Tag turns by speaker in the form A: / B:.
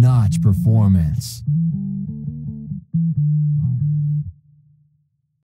A: notch performance.